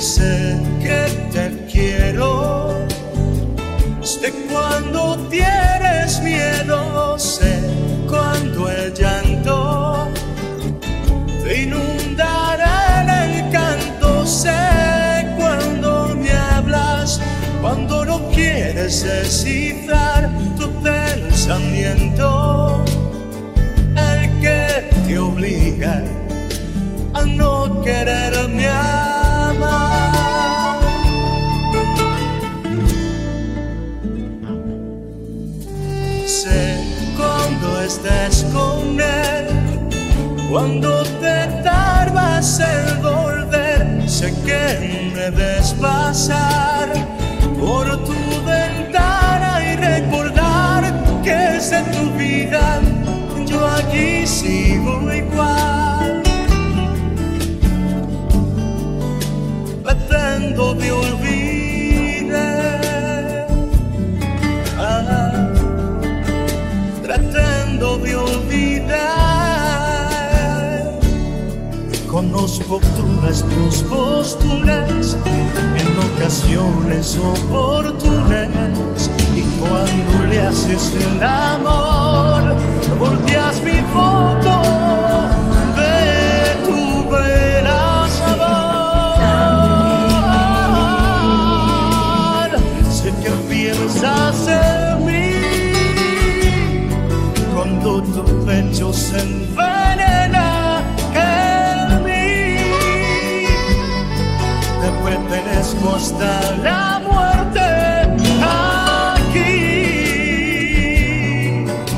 que te quiero. Sé cuando tienes miedo, sé cuando el llanto te inundará el encanto. Sé cuando me hablas, cuando no quieres descifrar tu pensamiento. El que te obliga a no quererme estés con él, cuando te tardas en volver, sé que me ves pasar Conozco nuestras posturas en ocasiones oportunas y cuando le haces el amor, volteas mi foto. de tu amor. Sé que piensas en mí cuando tu pecho se envenena Te pertenezco hasta la muerte aquí.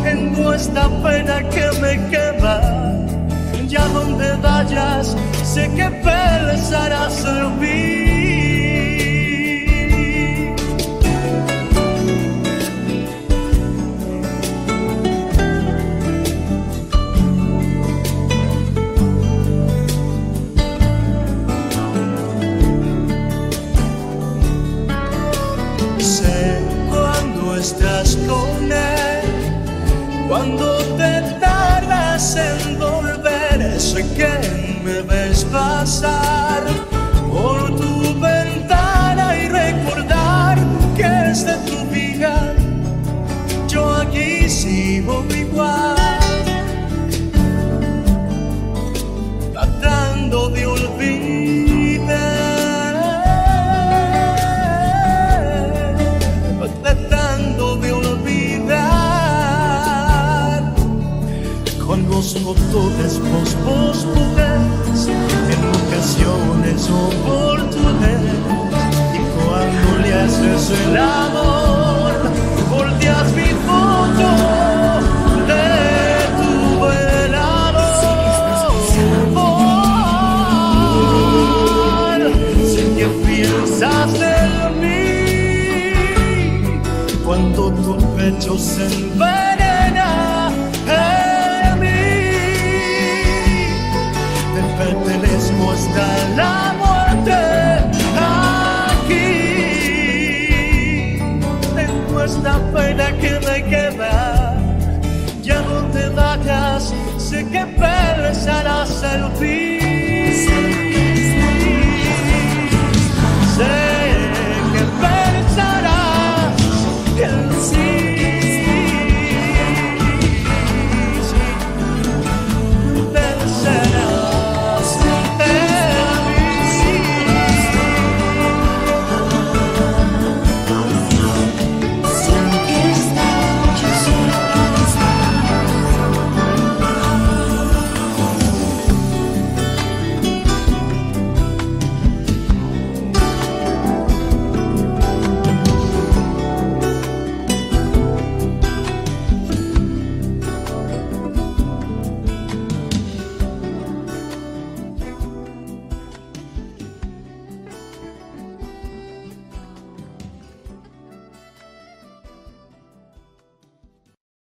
En esta pena que me quema, ya donde vayas, sé que pensarás en mí. Estás con él, cuando te tardas en volver, sé que me ves pasar por tu Vos posturas en ocasiones oportunas y cuando le haces el amor, volteas mi foto de tu velador. Sé que piensas en mí cuando tu pecho se envenena que pensarás en fin.